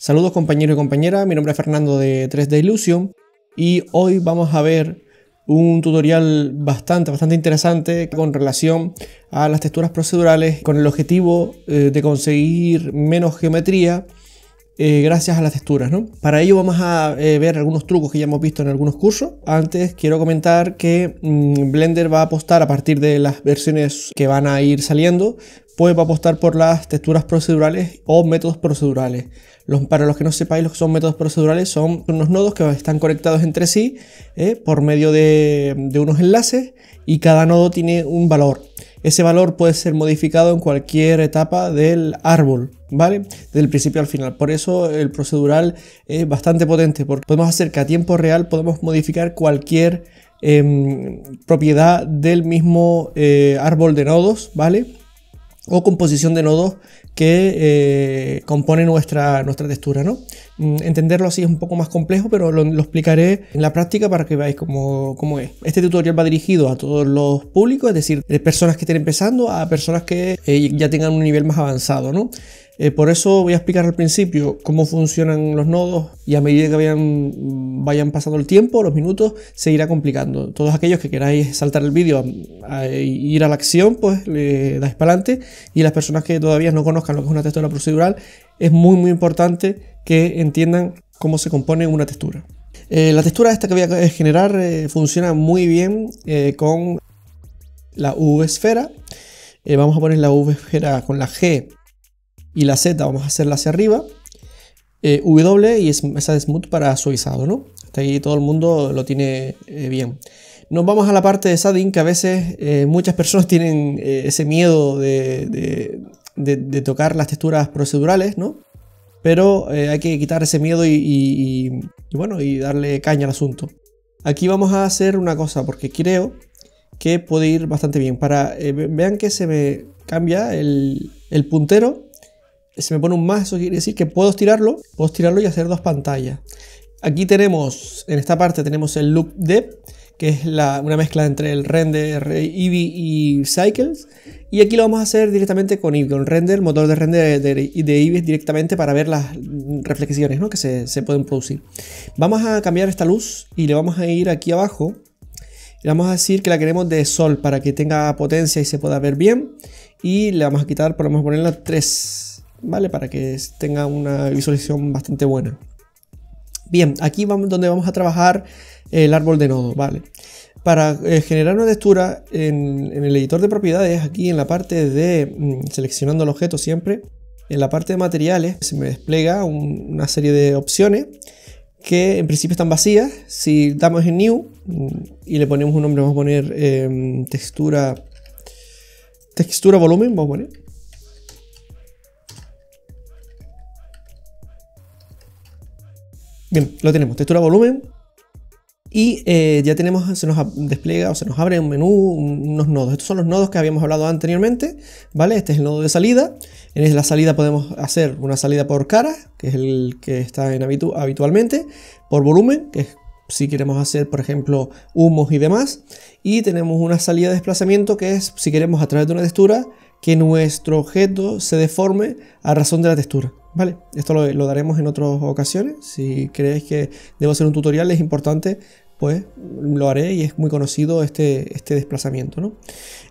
Saludos compañeros y compañeras, mi nombre es Fernando de 3D Illusion y hoy vamos a ver un tutorial bastante, bastante interesante con relación a las texturas procedurales con el objetivo eh, de conseguir menos geometría eh, gracias a las texturas. ¿no? Para ello vamos a eh, ver algunos trucos que ya hemos visto en algunos cursos. Antes quiero comentar que mm, Blender va a apostar a partir de las versiones que van a ir saliendo, pues va a apostar por las texturas procedurales o métodos procedurales. Para los que no sepáis lo que son métodos procedurales, son unos nodos que están conectados entre sí eh, por medio de, de unos enlaces y cada nodo tiene un valor. Ese valor puede ser modificado en cualquier etapa del árbol, ¿vale? Del principio al final. Por eso el procedural es bastante potente, porque podemos hacer que a tiempo real podemos modificar cualquier em, propiedad del mismo eh, árbol de nodos, ¿vale? O composición de nodos que eh, compone nuestra, nuestra textura. ¿no? Mm, entenderlo así es un poco más complejo, pero lo, explicaré en la práctica para que veáis cómo, cómo, es. Este tutorial va dirigido a todos los públicos, es decir, de personas que estén empezando a personas que eh, ya tengan un nivel más avanzado. ¿no? Eh, por eso voy a explicar al principio cómo funcionan los nodos y a medida que vayan, vayan pasando el tiempo, los minutos, se irá complicando. Todos aquellos que queráis saltar el vídeo e ir a la acción, pues le dais para adelante y las personas que todavía no conozcan lo que es una textura procedural, es muy muy importante que entiendan cómo se compone una textura. Eh, la textura esta que voy a generar eh, funciona muy bien con la V-esfera. vamos a poner la V-esfera con la G y la Z vamos a hacerla hacia arriba. Eh, w y esa de smooth para suavizado, ¿no? Hasta ahí todo el mundo lo tiene eh, bien. Nos vamos a la parte de shading que a veces eh, muchas personas tienen ese miedo de, tocar las texturas procedurales, ¿no? Pero hay que quitar ese miedo y, bueno, y darle caña al asunto. Aquí vamos a hacer una cosa porque creo que puede ir bastante bien. Para, vean que se me cambia el, el puntero se me pone un más, eso quiere decir que puedo estirarlo, puedo estirarlo y hacer dos pantallas. Aquí tenemos, en esta parte tenemos el loop depth, que es una mezcla entre el render Eevee y Cycles. Y aquí lo vamos a hacer directamente con Eevee, con render, motor de render de, de Eevee directamente para ver las reflexiones que se, pueden producir. Vamos a cambiar esta luz y le vamos a ir aquí abajo. Le vamos a decir que la queremos de sol para que tenga potencia y se pueda ver bien. Y le vamos a quitar, podemos ponerla 3 ¿vale? Para que tenga una visualización bastante buena. Bien, aquí vamos donde vamos a trabajar el árbol de nodo, ¿vale? Para eh, generar una textura en, el editor de propiedades, aquí en la parte de mm, seleccionando el objeto siempre, en la parte de materiales se me despliega una serie de opciones que en principio están vacías. Si damos en New mm, y le ponemos un nombre, vamos a poner em, textura, textura volumen, vamos a poner. Bien, lo tenemos, textura volumen. Y eh, ya tenemos, se nos despliega o se nos abre un menú, unos nodos. Estos son los nodos que habíamos hablado anteriormente, ¿vale? Este es el nodo de salida. En la salida podemos hacer una salida por cara, que es el que está en habitualmente, por volumen, que es si queremos hacer, por ejemplo, humos y demás. Y tenemos una salida de desplazamiento, que es si queremos a través de una textura que nuestro objeto se deforme a razón de la textura. Vale, esto lo, daremos en otras ocasiones. Si creéis que debo hacer un tutorial, es importante, pues lo haré y es muy conocido este, este desplazamiento. ¿no?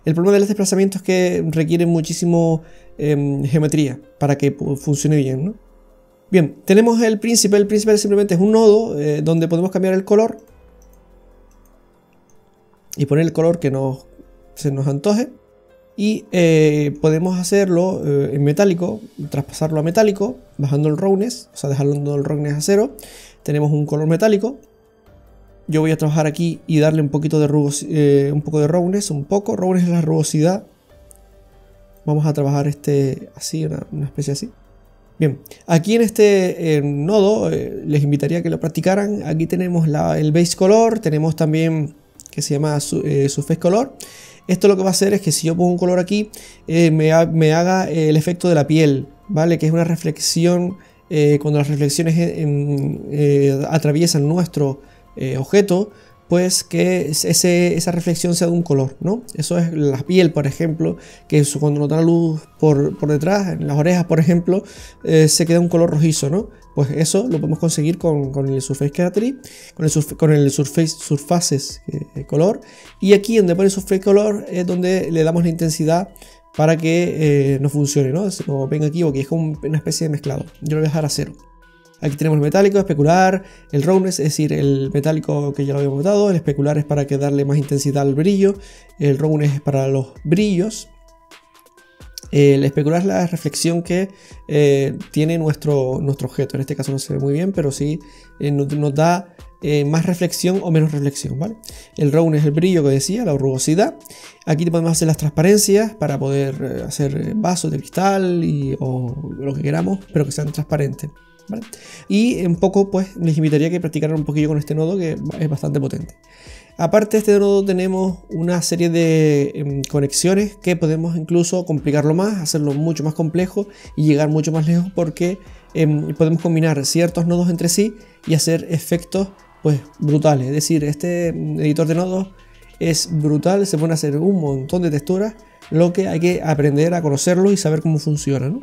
El problema del desplazamiento es que requiere muchísimo em, geometría para que funcione bien. ¿no? Bien, tenemos el príncipe. El príncipe simplemente es un nodo eh, donde podemos cambiar el color y poner el color que nos, se nos antoje y eh, podemos hacerlo eh, en metálico, traspasarlo a metálico, bajando el roughness, o sea, dejando el roughness a cero. Tenemos un color metálico. Yo voy a trabajar aquí y darle un poquito de eh, un poco de roughness, un poco. Roughness es la rugosidad. Vamos a trabajar este así, una, especie así. Bien, aquí en este nodo les invitaría a que lo practicaran. Aquí tenemos el base color, tenemos también que se llama surface color esto lo que va a hacer es que si yo pongo un color aquí, eh, me, haga el efecto de la piel, ¿vale? Que es una reflexión, eh, cuando las reflexiones eh, atraviesan nuestro objeto, pues que esa reflexión sea de un color, ¿no? Eso es la piel, por ejemplo, que cuando nos da la luz por, detrás, en las orejas, por ejemplo, se queda un color rojizo, ¿no? Pues eso lo podemos conseguir con, el Surface Characteristic, con el, con el Surface Surfaces eh, Color. Y aquí donde pone Surface Color es donde le damos la intensidad para que eh, no funcione, ¿no? Como ven aquí, porque es como una especie de mezclado. Yo lo voy a dejar a cero. Aquí tenemos el metálico, especular, el roughness, es decir, el metálico que ya lo habíamos dado, el especular es para que darle más intensidad al brillo, el roughness es para los brillos, el especular es la reflexión que eh, tiene nuestro, nuestro objeto. En este caso no se ve muy bien, pero sí eh, nos, da eh, más reflexión o menos reflexión. ¿vale? El round es el brillo que decía, la rugosidad. Aquí podemos hacer las transparencias para poder hacer vasos de cristal y, o lo que queramos, pero que sean transparentes. Y un poco, pues les invitaría a que practicaran un poquillo con este nodo que es bastante potente. Aparte de este nodo tenemos una serie de em, conexiones que podemos incluso complicarlo más, hacerlo mucho más complejo y llegar mucho más lejos porque em, podemos combinar ciertos nodos entre sí y hacer efectos pues brutales. Es decir, este em, editor de nodos es brutal, se puede hacer un montón de texturas, lo que hay que aprender a conocerlo y saber cómo funciona.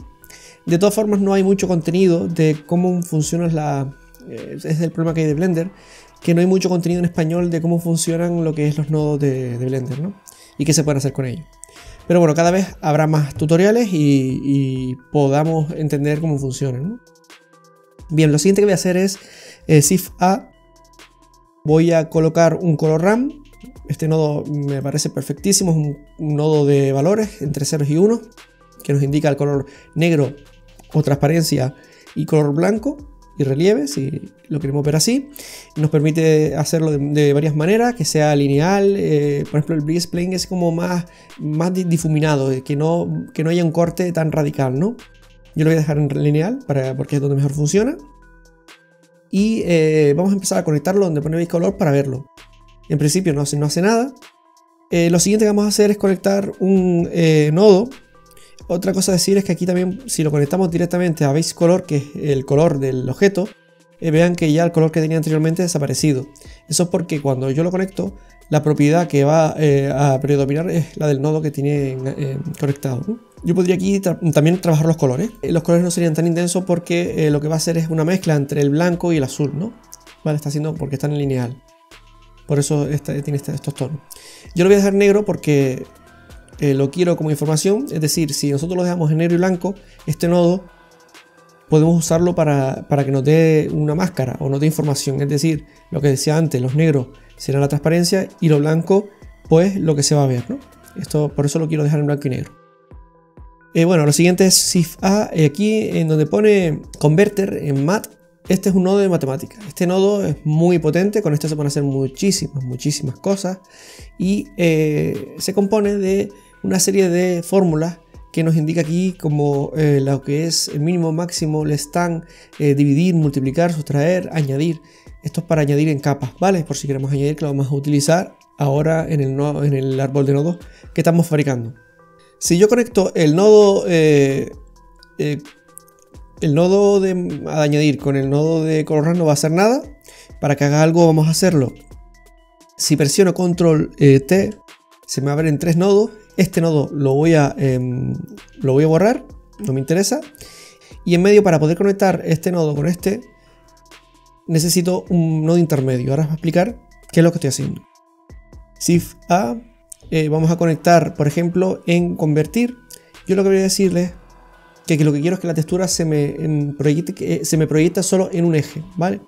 De todas formas no hay mucho contenido de cómo funciona la... Eh, es el problema que hay de Blender, que no hay mucho contenido en español de cómo funcionan lo que es los nodos de, Blender, ¿no? Y qué se puede hacer con ellos. Pero bueno, cada vez habrá más tutoriales y, podamos entender cómo funcionan. Bien, lo siguiente que voy a hacer es eh, A. Voy a colocar un color RAM. Este nodo me parece perfectísimo, es un, un nodo de valores entre 0 y 1 que nos indica el color negro o transparencia y color blanco y relieve, si lo queremos ver así. Nos permite hacerlo de, varias maneras, que sea lineal, eh, por ejemplo el breeze plane es como más, más difuminado, eh, que no, que no haya un corte tan radical, ¿no? Yo lo voy a dejar en lineal para, porque es donde mejor funciona. Y eh, vamos a empezar a conectarlo donde pone color para verlo. En principio no hace, no hace nada. lo siguiente que vamos a hacer es conectar un nodo otra cosa a decir es que aquí también, si lo conectamos directamente a base color, que es el color del objeto, eh, vean que ya el color que tenía anteriormente ha desaparecido. Eso es porque cuando yo lo conecto, la propiedad que va eh, a predominar es la del nodo que tiene eh, conectado. Yo podría aquí también trabajar los colores. Los colores no serían tan intensos porque lo que va a hacer es una mezcla entre el blanco y el azul, ¿no? Vale, está haciendo porque están en lineal. Por eso tiene estos tonos. Yo lo voy a dejar negro porque eh, lo quiero como información, es decir, si nosotros lo dejamos en negro y blanco, este nodo podemos usarlo para, que nos dé una máscara o nos dé información, es decir, lo que decía antes, los negros será la transparencia y lo blanco pues lo que se va a ver, ¿no? Esto, por eso lo quiero dejar en blanco y negro. Eh, bueno, lo siguiente es Shift A, eh, aquí en donde pone Converter en Mat, este es un nodo de matemática. Este nodo es muy potente, con este se pueden hacer muchísimas, muchísimas cosas y se compone de una serie de fórmulas que nos indica aquí como eh, lo que es el mínimo, máximo, le están, eh, dividir, multiplicar, sustraer, añadir. Esto es para añadir en capas, ¿vale? Por si queremos añadir, que lo vamos a utilizar ahora en el, en el árbol de nodos que estamos fabricando. Si yo conecto el nodo, eh, el nodo de añadir con el nodo de color no va a hacer nada. Para que haga algo vamos a hacerlo. Si presiono control T, se me abren tres nodos este nodo lo voy a, em, lo voy a borrar, no me interesa. Y en medio, para poder conectar este nodo con este, necesito un nodo intermedio. Ahora os voy a explicar qué es lo que estoy haciendo. Shift A, eh, vamos a conectar, por ejemplo, en convertir. Yo lo que voy a decirles que, que lo que quiero es que la textura se me, proyecte, se me proyecta solo en un eje, ¿vale?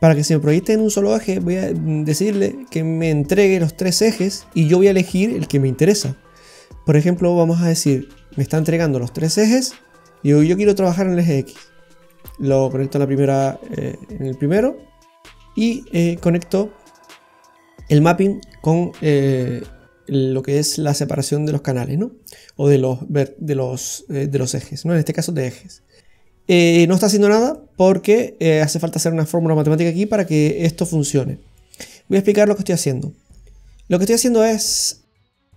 Para que se proyecte en un solo eje, voy a decirle que me entregue los tres ejes y yo voy a elegir el que me interesa. Por ejemplo, vamos a decir, me está entregando los tres ejes y yo, quiero trabajar en el eje X. Lo conecto la primera, eh, en el primero y eh, conecto el mapping con eh, lo que es la separación de los canales, ¿no? O de los, de los, de los ejes, ¿no? En este caso de ejes. Eh, no está haciendo nada porque eh, hace falta hacer una fórmula matemática aquí para que esto funcione. Voy a explicar lo que estoy haciendo. Lo que estoy haciendo es,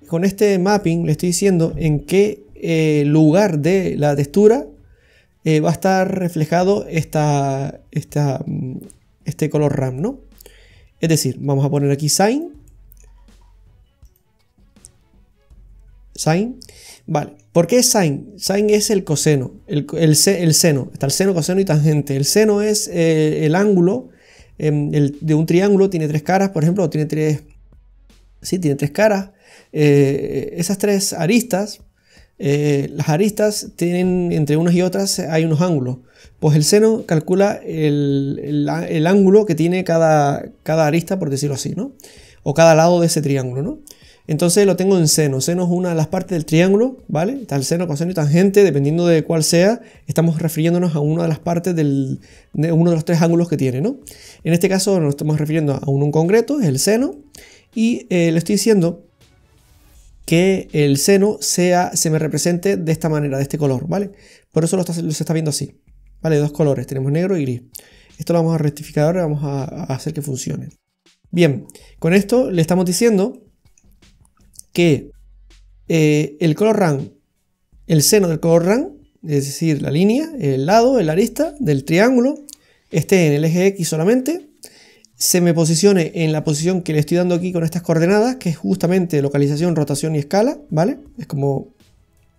con este mapping, le estoy diciendo en qué eh, lugar de la textura va a estar reflejado esta, mm, este color RAM, ¿no? Es decir, vamos a poner aquí sign. Sign. Vale, ¿por qué sine? Sine es el coseno, el, el, seno. Está el seno, coseno y tangente. El seno es eh, el ángulo em, de un triángulo, tiene tres caras, por ejemplo, o tiene tres... Sí, tiene tres caras. Eh, esas tres aristas, eh, las aristas tienen entre unas y otras hay unos ángulos. Pues el seno calcula el, ángulo que tiene cada, cada arista, por decirlo así, ¿no? O cada lado de ese triángulo, ¿no? Entonces lo tengo en seno. Seno es una de las partes del triángulo, ¿vale? Está el seno, coseno y tangente, dependiendo de cuál sea, estamos refiriéndonos a una de las partes del, de uno de los tres ángulos que tiene, ¿no? En este caso nos estamos refiriendo a uno en concreto, es el seno, y eh, le estoy diciendo que el seno sea, se me represente de esta manera, de este color, ¿vale? Por eso lo, está, se está viendo así, ¿vale? Dos colores, tenemos negro y gris. Esto lo vamos a rectificar ahora, vamos a hacer que funcione. Bien, con esto le estamos diciendo que eh, el color rank, el seno del color rank, es decir, la línea, el lado, el arista del triángulo, esté en el eje X solamente, se me posicione en la posición que le estoy dando aquí con estas coordenadas, que es justamente localización, rotación y escala, ¿vale? Es como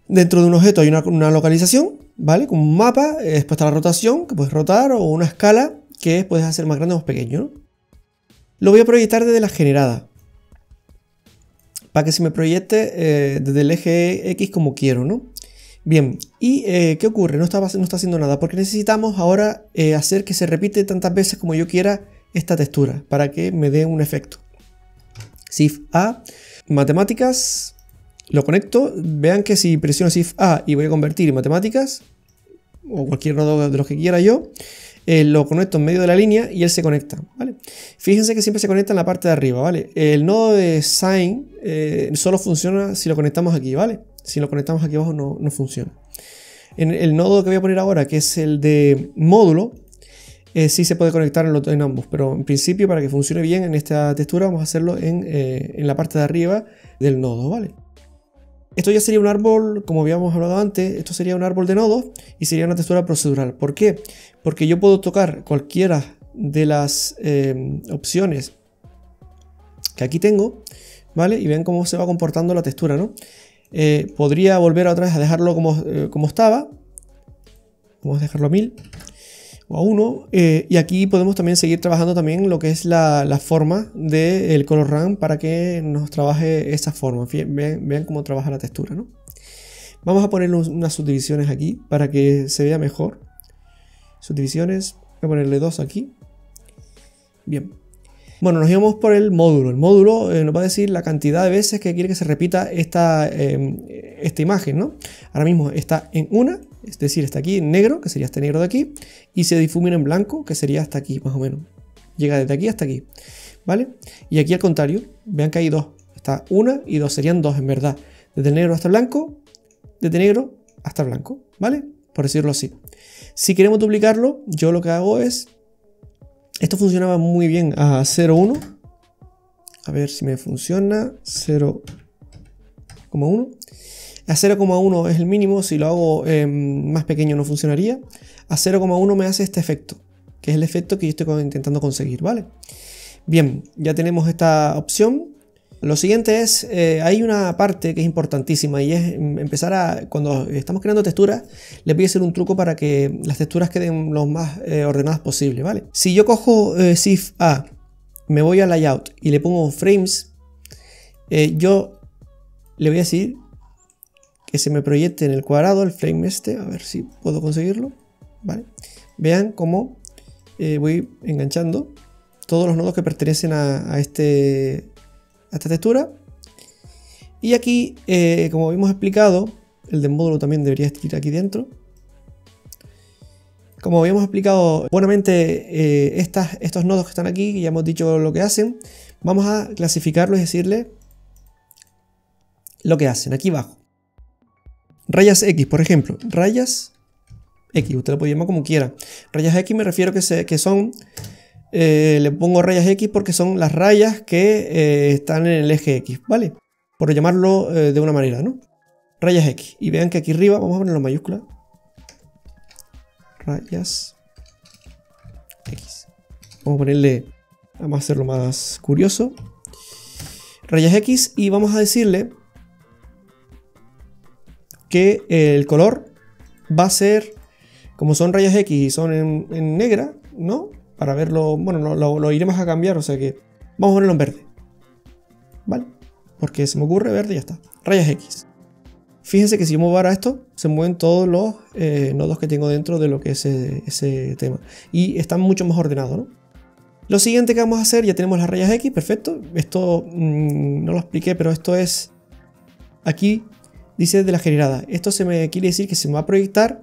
dentro de un objeto hay una, localización, ¿vale? Como un mapa, eh, después está la rotación, que puedes rotar, o una escala, que puedes hacer más grande o más pequeño, Lo voy a proyectar desde la generada para que se me proyecte eh, desde el eje X como quiero, ¿no? Bien, ¿y eh, qué ocurre? No está, no está haciendo nada, porque necesitamos ahora eh, hacer que se repite tantas veces como yo quiera esta textura, para que me dé un efecto. Shift A, matemáticas, lo conecto, vean que si presiono Shift A y voy a convertir en matemáticas, o cualquier nodo de los que quiera yo, eh, lo conecto en medio de la línea y él se conecta. Fíjense que siempre se conecta en la parte de arriba, ¿vale? El nodo de Sine eh, solo funciona si lo conectamos aquí, ¿vale? Si lo conectamos aquí abajo no, funciona. En el nodo que voy a poner ahora, que es el de módulo, eh, sí se puede conectar en, en, ambos, pero en principio para que funcione bien en esta textura vamos a hacerlo en, en la parte de arriba del nodo, ¿vale? Esto ya sería un árbol, como habíamos hablado antes, esto sería un árbol de nodos y sería una textura procedural. ¿Por qué? Porque yo puedo tocar cualquiera de las em, opciones que aquí tengo, ¿vale? Y ven cómo se va comportando la textura, ¿no? Eh, podría volver otra vez a dejarlo como, eh, como estaba. Vamos a dejarlo a 1000 o a 1. Eh, y aquí podemos también seguir trabajando también lo que es la, forma del color RAM para que nos trabaje esa forma. Vean, cómo trabaja la textura, ¿no? Vamos a ponerle unas subdivisiones aquí para que se vea mejor. Subdivisiones, voy a ponerle dos aquí. Bien. Bueno, nos íbamos por el módulo. El módulo eh, nos va a decir la cantidad de veces que quiere que se repita esta, em, esta imagen, ¿no? Ahora mismo está en una, es decir, está aquí en negro, que sería este negro de aquí, y se difumina en blanco, que sería hasta aquí, más o menos. Llega desde aquí hasta aquí, ¿vale? Y aquí al contrario, vean que hay dos. Está una y dos, serían dos en verdad. Desde negro hasta blanco, desde negro hasta blanco, ¿vale? Por decirlo así. Si queremos duplicarlo, yo lo que hago es... Esto funcionaba muy bien a 0,1. A ver si me funciona. 0,1. A 0,1 es el mínimo, si lo hago em, más pequeño no funcionaría. A 0,1 me hace este efecto, que es el efecto que yo estoy intentando conseguir, ¿vale? Bien, ya tenemos esta opción. Lo siguiente es, eh, hay una parte que es importantísima y es em, empezar a, cuando estamos creando texturas, les voy a hacer un truco para que las texturas queden lo más eh, ordenadas posible, ¿vale? Si yo cojo eh, Shift A, me voy a Layout y le pongo Frames, yo le voy a decir que se me proyecte en el cuadrado el frame este, a ver si puedo conseguirlo, ¿vale? Vean cómo eh, voy enganchando todos los nodos que pertenecen a, este, a esta textura. Y aquí, eh, como hemos explicado, el de módulo también debería estar aquí dentro. Como habíamos explicado buenamente eh, estas, estos nodos que están aquí, ya hemos dicho lo que hacen, vamos a clasificarlos y decirle lo que hacen aquí abajo. Rayas X, por ejemplo, rayas X, usted lo puede llamar como quiera. Rayas X me refiero que, que son, eh, le pongo rayas X porque son las rayas que eh, están en el eje X, ¿vale? Por llamarlo eh, de una manera, ¿no? Rayas X. Y vean que aquí arriba, vamos a ponerlo en mayúscula. Rayas X. Vamos a ponerle, vamos a hacerlo más curioso. Rayas X y vamos a decirle que el color va a ser, como son rayas X y son en, negra, ¿no? Para verlo, bueno, lo, iremos a cambiar, o sea que vamos a ponerlo en verde. ¿Vale? Porque se me ocurre verde y ya está. Rayas X. Fíjense que si yo muevo ahora esto, se mueven todos los eh, nodos que tengo dentro de lo que es ese, tema. Y están mucho más ordenados, ¿no? Lo siguiente que vamos a hacer, ya tenemos las rayas X, perfecto. Esto mm, no lo expliqué, pero esto es... Aquí dice de la generada. Esto se me quiere decir que se me va a proyectar.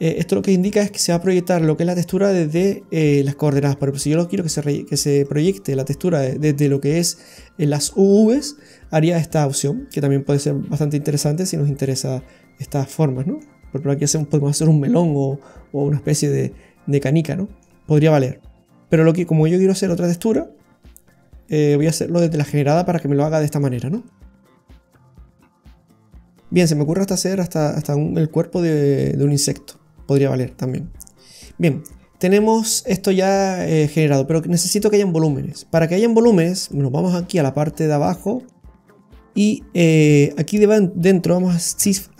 Eh, esto lo que indica es que se va a proyectar lo que es la textura desde eh, las coordenadas. Ejemplo, si yo lo quiero que se, que se proyecte la textura desde lo que es las UVs, haría esta opción, que también puede ser bastante interesante si nos interesa estas formas, ¿no? Por ejemplo, aquí hacemos, podemos hacer un melón o, una especie de, de, canica, ¿no? Podría valer. Pero lo que, como yo quiero hacer otra textura, eh, voy a hacerlo desde la generada para que me lo haga de esta manera, ¿no? Bien, se me ocurre hasta hacer hasta, hasta el cuerpo de, un insecto. Podría valer también. Bien, tenemos esto ya eh, generado, pero necesito que hayan volúmenes. Para que hayan volúmenes, nos vamos aquí a la parte de abajo y eh, aquí dentro vamos a Shift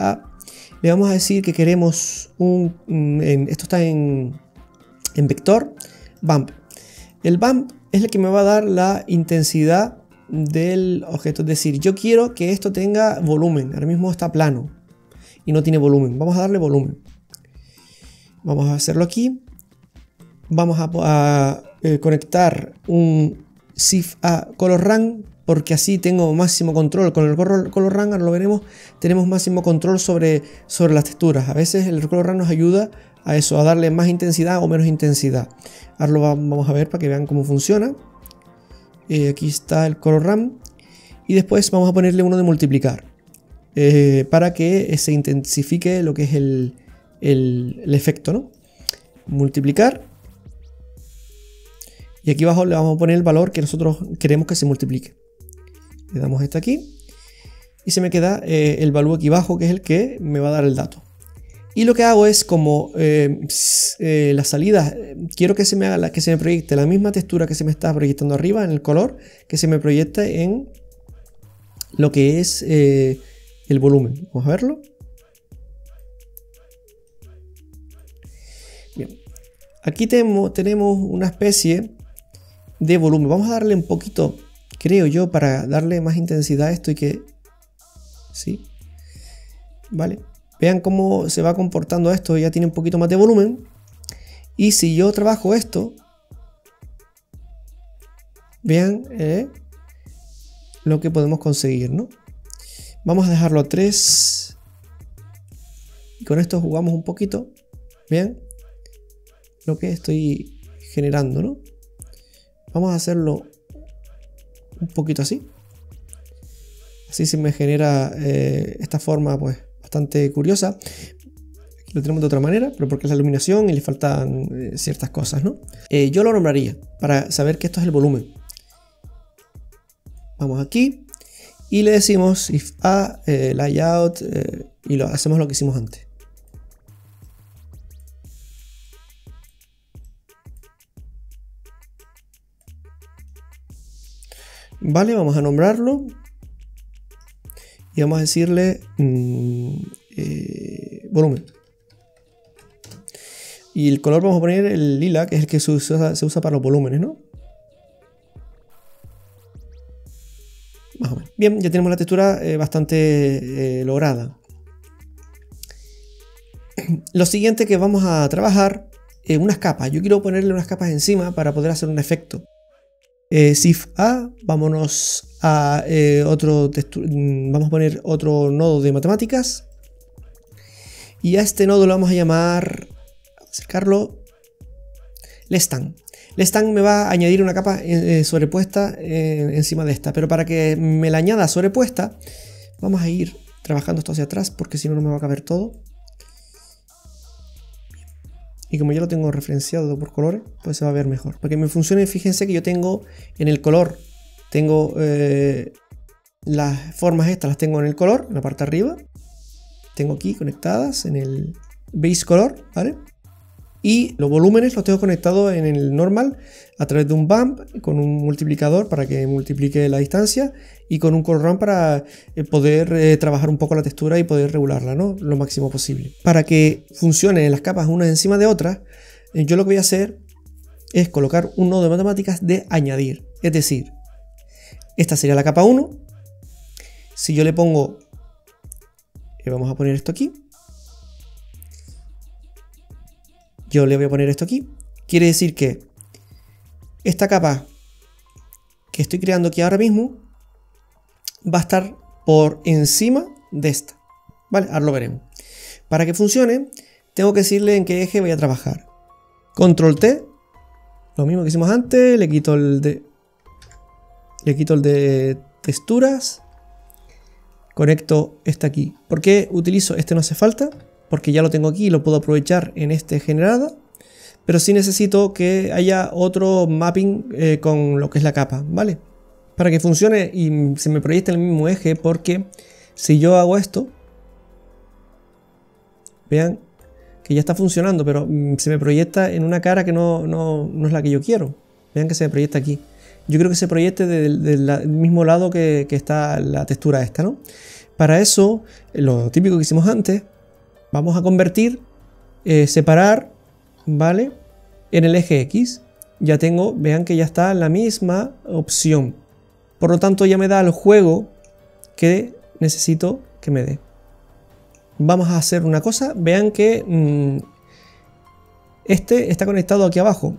le vamos a decir que queremos un, esto está en, en vector, bump. El bump es el que me va a dar la intensidad del objeto. Es decir, yo quiero que esto tenga volumen. Ahora mismo está plano y no tiene volumen. Vamos a darle volumen. Vamos a hacerlo aquí. Vamos a, eh, conectar un Shift A Color Run porque así tengo máximo control. Con el color, color ahora lo veremos, tenemos máximo control sobre, sobre las texturas. A veces el color run nos ayuda a eso, a darle más intensidad o menos intensidad. Ahora lo vamos a ver para que vean cómo funciona. Eh, aquí está el color run. Y después vamos a ponerle uno de multiplicar. Eh, para que se intensifique lo que es el efecto, ¿no? Multiplicar. Y aquí abajo le vamos a poner el valor que nosotros queremos que se multiplique. Le damos esto aquí. Y se me queda eh, el valor aquí abajo, que es el que me va a dar el dato. Y lo que hago es como eh, eh, la salida, quiero que se me haga que se me proyecte la misma textura que se me está proyectando arriba en el color, que se me proyecte en lo que es el volumen. Vamos a verlo. Bien. Aquí tenemos, tenemos una especie de volumen. Vamos a darle un poquito creo yo, para darle más intensidad a esto y que... ¿Sí? ¿Vale? Vean cómo se va comportando esto, ya tiene un poquito más de volumen. Y si yo trabajo esto, vean eh, lo que podemos conseguir, ¿no? Vamos a dejarlo a 3. Y con esto jugamos un poquito. Vean lo que estoy generando, ¿no? Vamos a hacerlo un poquito así. Así se me genera eh, esta forma pues bastante curiosa. lo tenemos de otra manera, pero porque es la iluminación y le faltan eh, ciertas cosas, ¿no? Eh, yo lo nombraría para saber que esto es el volumen. Vamos aquí y le decimos if a layout y lo hacemos lo que hicimos antes. Vale, vamos a nombrarlo. Y vamos a decirle mm, eh, volumen. Y el color vamos a poner el lila, que es el que se usa, para los volúmenes, ¿no? Más o menos. Bien, ya tenemos la textura eh, bastante eh, lograda. Lo siguiente que vamos a trabajar unas capas. Yo quiero ponerle unas capas encima para poder hacer un efecto. Eh, SIF A, vámonos a eh, otro mm, vamos a poner otro nodo de matemáticas y a este nodo lo vamos a llamar acercarlo Lestan. Lestan me va a añadir una capa eh, sobrepuesta encima de esta, pero para que me la añada sobrepuesta, vamos a ir trabajando esto hacia atrás porque si no, no me va a caber todo. Y como ya lo tengo referenciado por colores, pues se va a ver mejor. Para que me funcione, fíjense que yo tengo en el color, tengo eh, las formas estas, las tengo en el color, en la parte de arriba. Tengo aquí conectadas en el base color, ¿vale? Y los volúmenes los tengo conectados en el normal a través de un bump con un multiplicador para que multiplique la distancia y con un color para eh, poder eh, trabajar un poco la textura y poder regularla ¿no? lo máximo posible. Para que funcionen las capas unas encima de otras, eh, yo lo que voy a hacer es colocar un nodo de matemáticas de añadir. Es decir, esta sería la capa 1. Si yo le pongo, vamos a poner esto aquí, yo le voy a poner esto aquí. Quiere decir que esta capa que estoy creando aquí ahora mismo va a estar por encima de esta. Vale, ahora lo veremos. Para que funcione, tengo que decirle en qué eje voy a trabajar. Control T, lo mismo que hicimos antes, le quito el de. Le quito el de texturas. Conecto este aquí. ¿Por qué utilizo este no hace falta? Porque ya lo tengo aquí y lo puedo aprovechar en este generado. Pero sí necesito que haya otro mapping eh, con lo que es la capa, ¿vale? Para que funcione y se me proyecte el mismo eje, porque si yo hago esto, vean que ya está funcionando, pero mm, se me proyecta en una cara que no, es la que yo quiero. Vean que se me proyecta aquí. Yo creo que se proyecte del, mismo lado que, que, está la textura esta, ¿no? Para eso, lo típico que hicimos antes, Vamos a convertir, eh, separar, ¿vale? En el eje X. Ya tengo, vean que ya está la misma opción. Por lo tanto, ya me da el juego que necesito que me dé. Vamos a hacer una cosa. Vean que mm, este está conectado aquí abajo.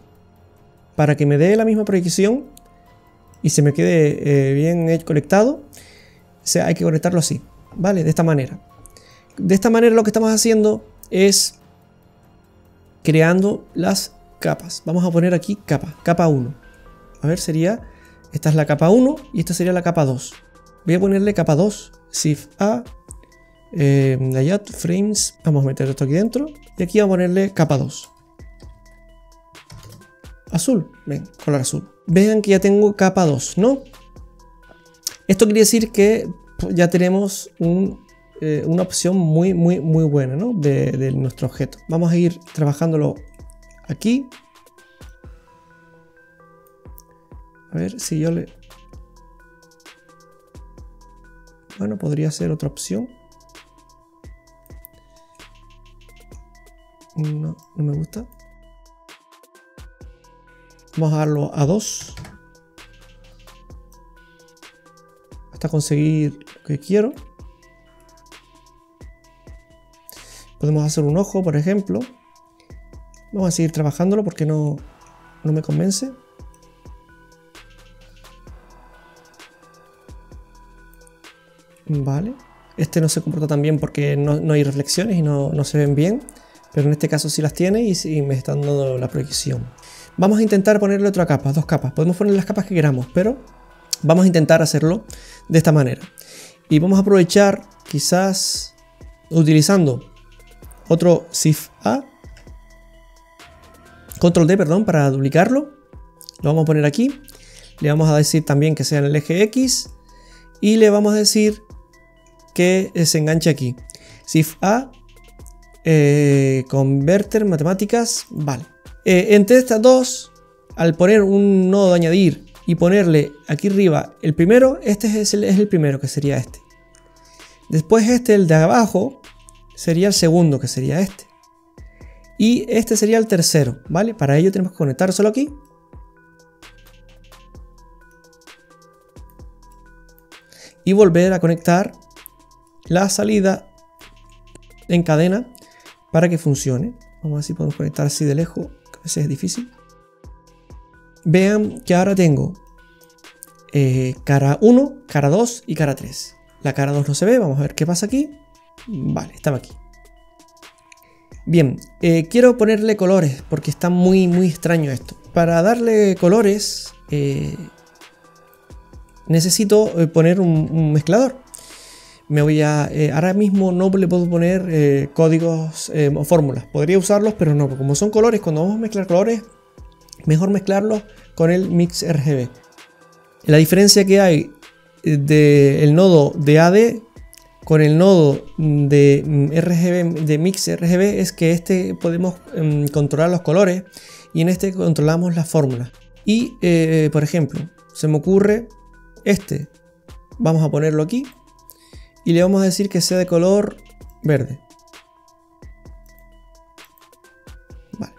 Para que me dé la misma proyección y se me quede eh, bien conectado, hay que conectarlo así, ¿vale? De esta manera. De esta manera lo que estamos haciendo es creando las capas. Vamos a poner aquí capa, capa 1. A ver, sería, esta es la capa 1 y esta sería la capa 2. Voy a ponerle capa 2, Shift A, eh, layout, frames, vamos a meter esto aquí dentro y aquí vamos a ponerle capa 2. Azul, ven, color azul. Vean que ya tengo capa 2, ¿no? Esto quiere decir que ya tenemos un eh, una opción muy, muy, muy buena de, nuestro objeto. Vamos a ir trabajándolo aquí. A ver si yo le... Bueno, podría ser otra opción. No, no me gusta. Vamos a darlo a 2. Hasta conseguir lo que quiero. Podemos hacer un ojo, por ejemplo. Vamos a seguir trabajándolo porque no, no me convence. Vale. Este no se comporta tan bien porque no, hay reflexiones y no, se ven bien. Pero en este caso sí las tiene y, me están dando la proyección. Vamos a intentar ponerle otra capa, dos capas. Podemos poner las capas que queramos, pero vamos a intentar hacerlo de esta manera. Y vamos a aprovechar quizás utilizando otro Shift A, Control D, perdón, para duplicarlo. Lo vamos a poner aquí. Le vamos a decir también que sea en el eje X. Y le vamos a decir que se enganche aquí. Shift A, eh, Converter, matemáticas, vale. Eh, entre estas dos, al poner un nodo de añadir y ponerle aquí arriba el primero, este es el, es el primero, que sería este. Después este, el de abajo, sería el segundo, que sería este. Y este sería el tercero, ¿vale? Para ello tenemos que conectar solo aquí. Y volver a conectar la salida en cadena para que funcione. Vamos a ver si podemos conectar así de lejos, que a veces es difícil. Vean que ahora tengo eh, cara 1, cara 2 y cara 3. La cara 2 no se ve, vamos a ver qué pasa aquí. Vale, estaba aquí. Bien, eh, quiero ponerle colores porque está muy, muy extraño esto. Para darle colores eh, necesito eh, poner un, mezclador. Me voy a, ahora mismo no le puedo poner códigos o fórmulas. Podría usarlos, pero no, como son colores, cuando vamos a mezclar colores, mejor mezclarlos con el mix RGB. La diferencia que hay del nodo de AD con el nodo de mm, RGB, de Mix RGB, es que este podemos mm, controlar los colores y en este controlamos la fórmula. Y, eh, por ejemplo, se me ocurre este. Vamos a ponerlo aquí y le vamos a decir que sea de color verde. Vale.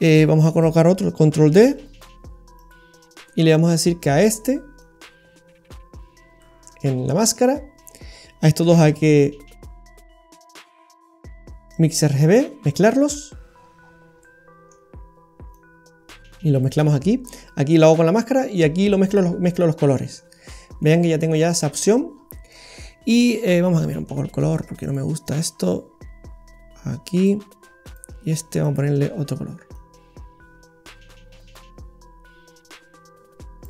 Eh, vamos a colocar otro, control D. Y le vamos a decir que a este, en la máscara, a estos dos hay que mix RGB, mezclarlos. Y lo mezclamos aquí. Aquí lo hago con la máscara y aquí lo mezclo, mezclo los colores. Vean que ya tengo ya esa opción. Y eh, vamos a cambiar un poco el color porque no me gusta esto. Aquí. Y este vamos a ponerle otro color.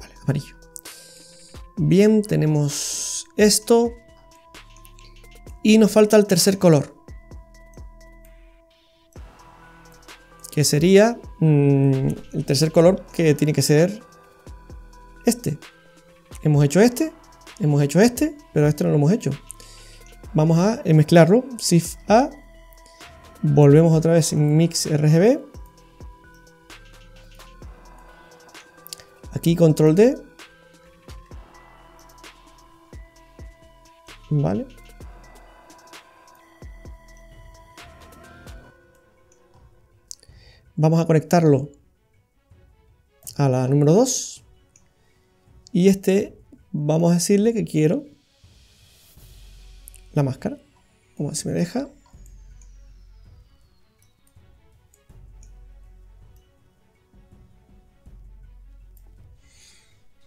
Vale, amarillo. Bien, tenemos esto. Y nos falta el tercer color. Que sería mm, el tercer color que tiene que ser este. Hemos hecho este, hemos hecho este, pero este no lo hemos hecho. Vamos a mezclarlo. Shift A. Volvemos otra vez en Mix RGB. Aquí Control D. Vale. Vamos a conectarlo a la número 2. Y este vamos a decirle que quiero la máscara. Vamos a ver si me deja.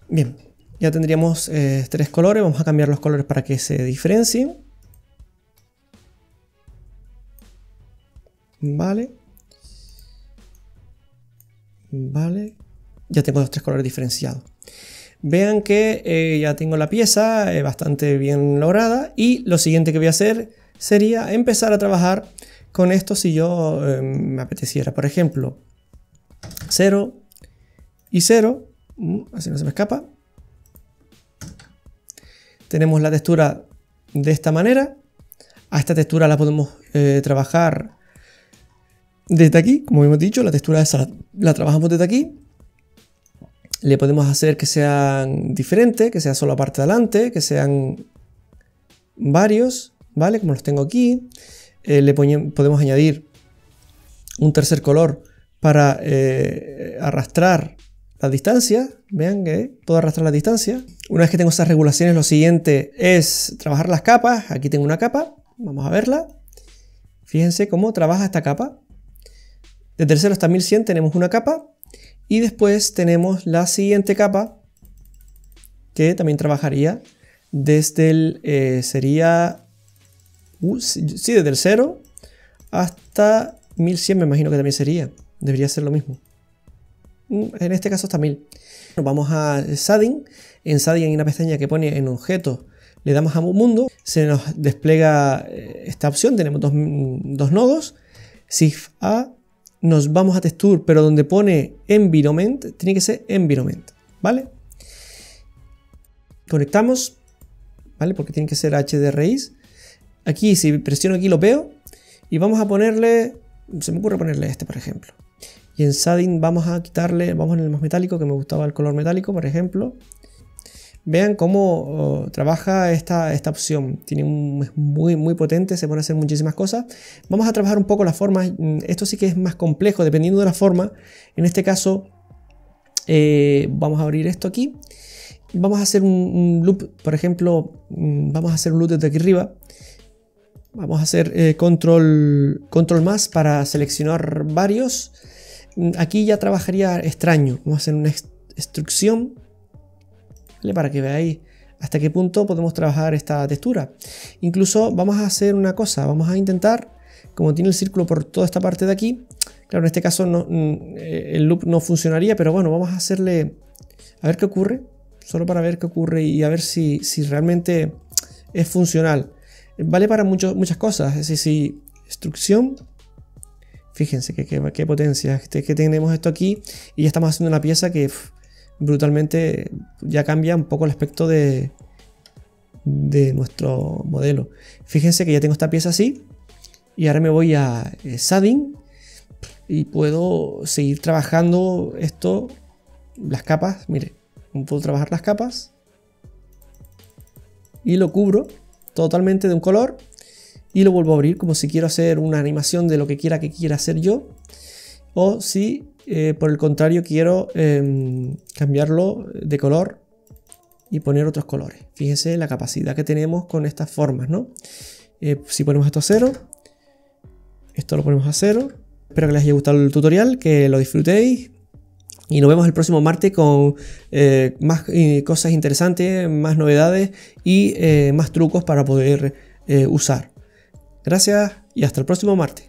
Bien, ya tendríamos eh, tres colores. Vamos a cambiar los colores para que se diferencien. Vale. Vale. Ya tengo los tres colores diferenciados. Vean que eh, ya tengo la pieza eh, bastante bien lograda y lo siguiente que voy a hacer sería empezar a trabajar con esto si yo eh, me apeteciera. Por ejemplo, 0 y 0, mm, así no se me escapa. Tenemos la textura de esta manera. A esta textura la podemos trabajar desde aquí, como hemos dicho, la textura esa la, trabajamos desde aquí. Le podemos hacer que sean diferentes, que sea solo la parte de adelante, que sean varios, ¿vale? Como los tengo aquí. Eh, le podemos añadir un tercer color para eh, arrastrar la distancia. Vean que puedo arrastrar la distancia. Una vez que tengo esas regulaciones, lo siguiente es trabajar las capas. Aquí tengo una capa, vamos a verla. Fíjense cómo trabaja esta capa. De 0 hasta 1100 tenemos una capa y después tenemos la siguiente capa que también trabajaría desde el, eh, sería, uh, sí, el 0 hasta 1100 me imagino que también sería, debería ser lo mismo. Mm, en este caso hasta 1000. Nos vamos a Shading, en Shading hay una pestaña que pone en objetos, le damos a mundo, se nos despliega eh, esta opción, tenemos dos, dos nodos, Shift A nos vamos a texture, pero donde pone environment, tiene que ser environment, ¿vale? Conectamos, ¿vale? Porque tiene que ser HD raíz. Aquí, si presiono aquí, lo veo. Y vamos a ponerle, se me ocurre ponerle este, por ejemplo. Y en shading vamos a quitarle, vamos en el más metálico, que me gustaba el color metálico, por ejemplo. Vean cómo oh, trabaja esta, esta opción. Tiene un, es muy, muy potente, se pueden hacer muchísimas cosas. Vamos a trabajar un poco las formas. Mm, esto sí que es más complejo, dependiendo de la forma. En este caso, eh, vamos a abrir esto aquí. Vamos a hacer un, loop, por ejemplo, mm, vamos a hacer un loop desde aquí arriba. Vamos a hacer eh, control, control más para seleccionar varios. Mm, aquí ya trabajaría extraño. Vamos a hacer una instrucción para que veáis hasta qué punto podemos trabajar esta textura. Incluso vamos a hacer una cosa, vamos a intentar, como tiene el círculo por toda esta parte de aquí, claro, en este caso mm, eh, el loop no funcionaría, pero bueno, vamos a hacerle, a ver qué ocurre, solo para ver qué ocurre y a ver si, si realmente es funcional. Vale para muchas cosas, es decir, instrucción, fíjense qué potencia, este, que tenemos esto aquí y ya estamos haciendo una pieza que brutalmente ya cambia un poco el aspecto de, de nuestro modelo. Fíjense que ya tengo esta pieza así y ahora me voy a shading y puedo seguir trabajando esto, las capas, mire, puedo trabajar las capas y lo cubro totalmente de un color y lo vuelvo a abrir como si quiero hacer una animación de lo que quiera que quiera hacer yo o si eh, por el contrario quiero em, cambiarlo de color y poner otros colores. Fíjense la capacidad que tenemos con estas formas, ¿no? Eh, si ponemos esto a cero, esto lo ponemos a cero. Espero que les haya gustado el tutorial, que lo disfrutéis. Y nos vemos el próximo martes con eh, más cosas interesantes, más novedades y más trucos para poder usar. Gracias y hasta el próximo martes.